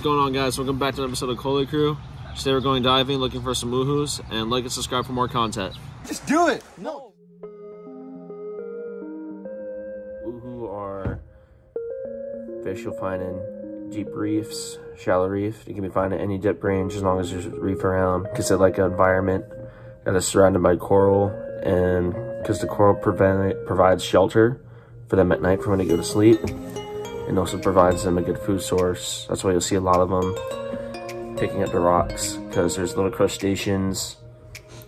What's going on guys? Welcome back to an episode of Kole Krew. Today we're going diving, looking for some uhus, and like and subscribe for more content. Just do it! No! Uhu are fish you'll find in deep reefs, shallow reef. You can be found in any depth range as long as there's reef around. Because they like an environment that is surrounded by coral and because the coral prevent, provides shelter for them at night for when they go to sleep and also provides them a good food source. That's why you'll see a lot of them picking up the rocks because there's little crustaceans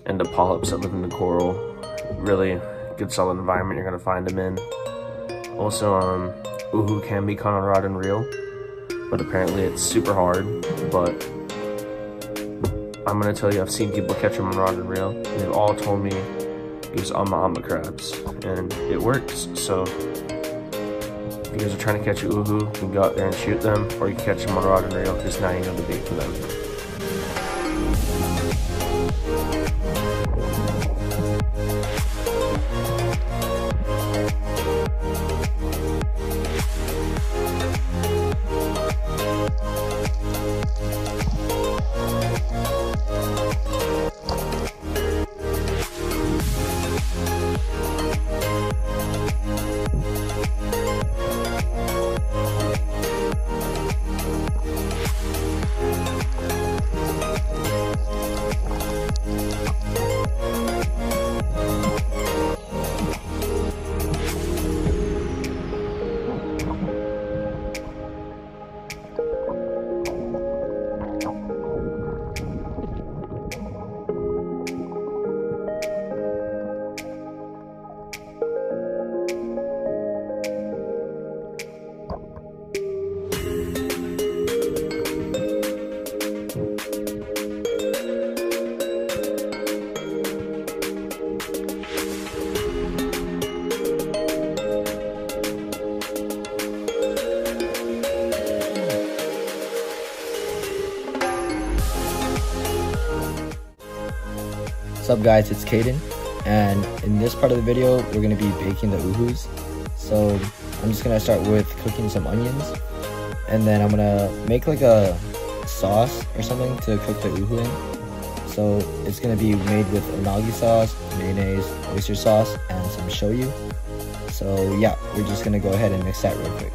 and the polyps that live in the coral. Really good solid environment you're gonna find them in. Also, um, uhu can be caught on rod and reel, but apparently it's super hard. But I'm gonna tell you, I've seen people catch them on rod and reel. And they've all told me use ama ama crabs, and it works. So you guys are trying to catch a uhu, you can go out there and shoot them, or you can catch them on rod and reel because now you know the bait for them. Up guys, it's Caden, and in this part of the video, we're to be baking the uhus. So I'm just to start with cooking some onions, and then I'm to make like a sauce or something to cook the uhu in. So it's to be made with unagi sauce, mayonnaise, oyster sauce, and some shoyu. So yeah, we're just to go ahead and mix that real quick.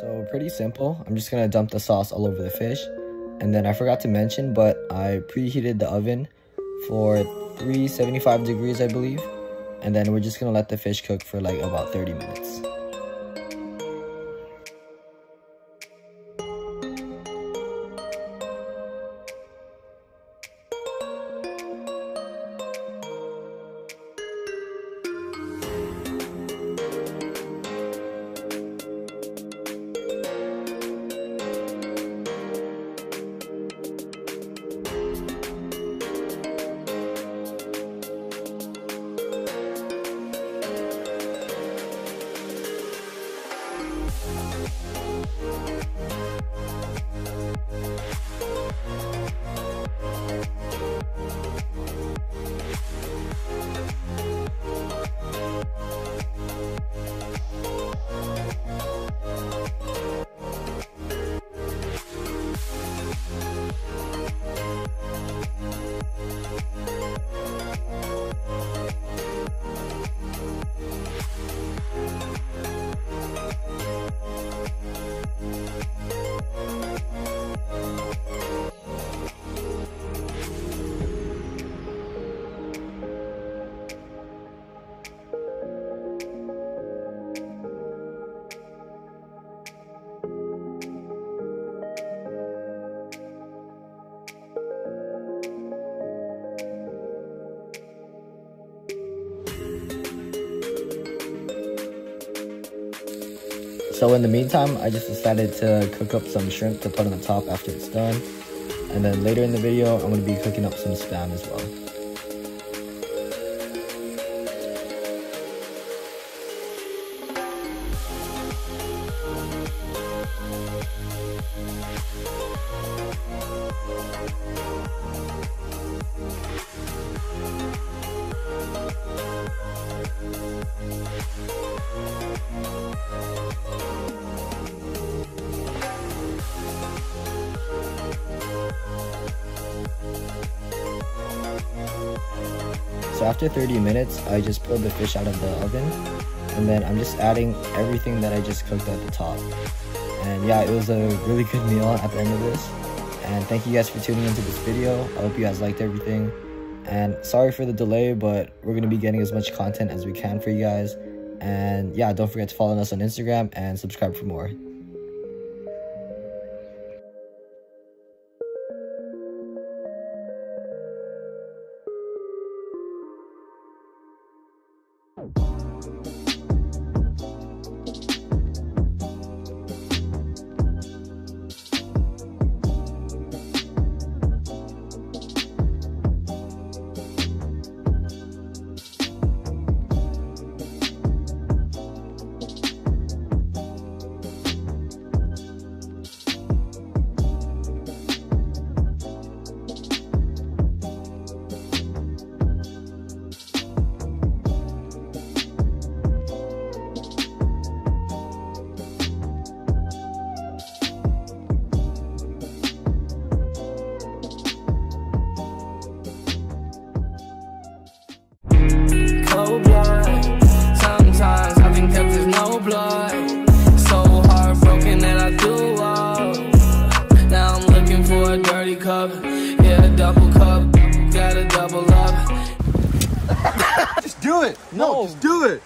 So pretty simple. I'm just gonna dump the sauce all over the fish. And then I forgot to mention, but I preheated the oven for 375 degrees, I believe. And then we're just gonna let the fish cook for like about 30 minutes. So in the meantime, I just decided to cook up some shrimp to put on the top after it's done. And then later in the video, I'm going to be cooking up some spam as well. So after 30 minutes, I just pulled the fish out of the oven and then I'm just adding everything that I just cooked at the top. And yeah, it was a really good meal at the end of this. And thank you guys for tuning into this video. I hope you guys liked everything. And sorry for the delay, but we're going to be getting as much content as we can for you guys. And yeah, don't forget to follow us on Instagram and subscribe for more. Just do it.